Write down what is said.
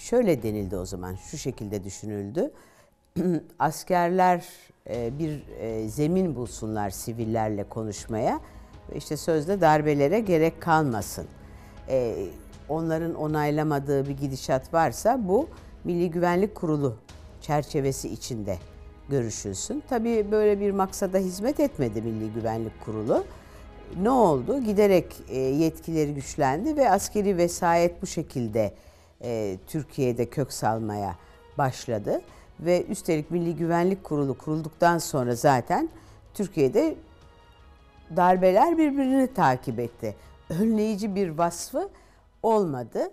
şöyle denildi o zaman, şu şekilde düşünüldü. Askerler e, bir e, zemin bulsunlar sivillerle konuşmaya. İşte sözde darbelere gerek kalmasın. E, onların onaylamadığı bir gidişat varsa bu Milli Güvenlik Kurulu çerçevesi içinde görüşülsün. Tabii böyle bir maksada hizmet etmedi Milli Güvenlik Kurulu. Ne oldu? Giderek yetkileri güçlendi ve askeri vesayet bu şekilde e, Türkiye'de kök salmaya başladı. Ve üstelik Milli Güvenlik Kurulu kurulduktan sonra zaten Türkiye'de darbeler birbirini takip etti. Önleyici bir vasfı olmadı.